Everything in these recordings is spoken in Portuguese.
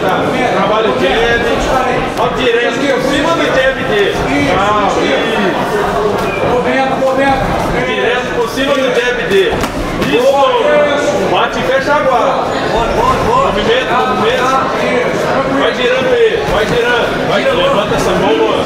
trabalho dele, ao direito que eu fui que teve dele. Direto por cima do jab dele. Isso! Bate e fecha agora. Movimento, movimento. Vai girando ele, vai girando. Vai, levanta essa mão,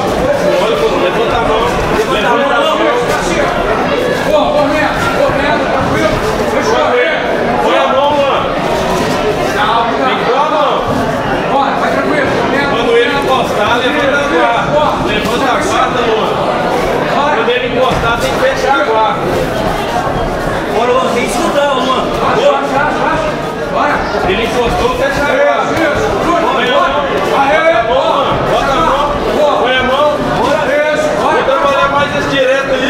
que mostrar, tem que fechar a guarda. Bora, Luan, sem escutão, Luan. Bora, bora. Ele encostou, fecha a guarda. Põe a mão. Bota a mão. Põe a mão. Bora, bora. Vou trabalhar mais esse direto ali.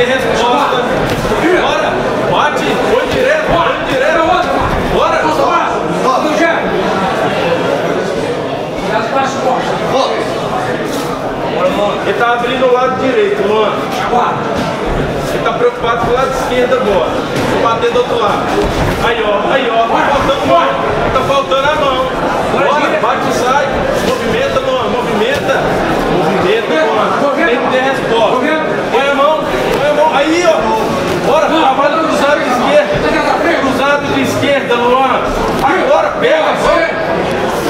Ter resposta. Bora, bate, foi direto, foi direto. Bora. Está exposta. Ele tá abrindo o lado direito, Luan. Ele tá preocupado com o lado esquerdo agora. Vou bater do outro lado. Aí, ó, aí, ó. Tá faltando mão. Tá faltando a mão. Bora, bate e sai. Movimenta, Luan. Movimenta. Movimenta, Luan. Tem que ter resposta. Põe a mão. Põe a mão. Aí, ó. Bora, trabalha cruzado de esquerda. Cruzado de esquerda, Luan. Agora, pega, vai.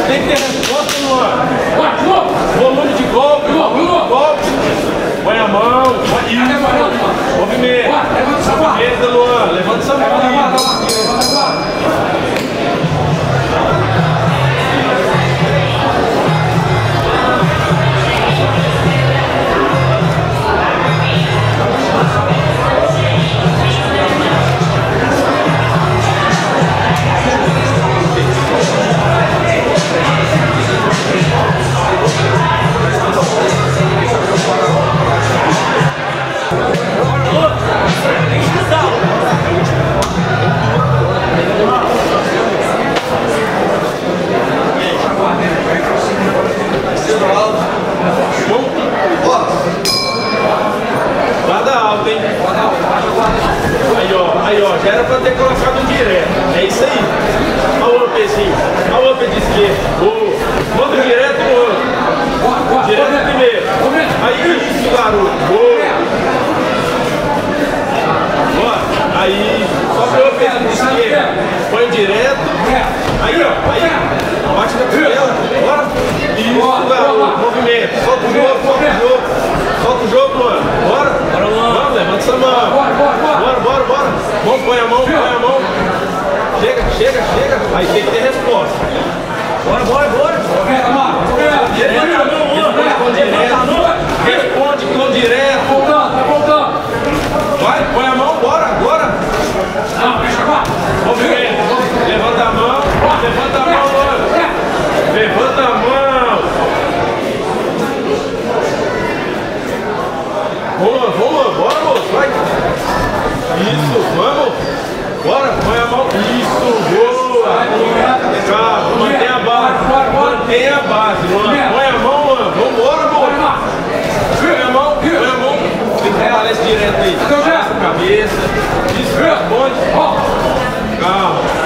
Tem que ter resposta, Luan. Volume de golpe, golpe. Põe a mão. Movimento. Movimento, Luan. Levanta essa mão Aí, ó, já era pra ter colocado direto. É isso aí. Olha o pezinho. Olha o outro de esquerda. Boa. Outro direto no outro. Direto primeiro. Aí, isso, garoto. Boa. Boa. Aí, só pelo o pezinho de esquerda. Põe direto. Aí, ó, aí. Bate na costela. Bora. Isso, garoto. Movimento. Solta o jogo, solta o jogo. Solta o jogo, Luan. Bora. Bora, Luan. Vamos, levanta essa mão. Bora, bora, bora. Bora, bora, Mão, põe a mão, põe a mão. Chega, chega, chega. Aí tem que ter resposta. Bora, bora, bora. Responde com direto. Responde com direto. Voltando, tá voltando. Vai, põe a mão, bora, agora. Não, deixa lá. Movimento. Levanta a mão. Levanta a mão, Luan. Levanta a mão. Vamos, vamos, bora, moço, vai. Isso, vamos. Bora, põe a mão. Isso, boa. Calma, mantém a base. Mantém a base, Luan. Põe a mão, Luan. Vambora, moço. Põe a mão, põe a mão. Esse direto aí. A cabeça. Isso, responde. Calma.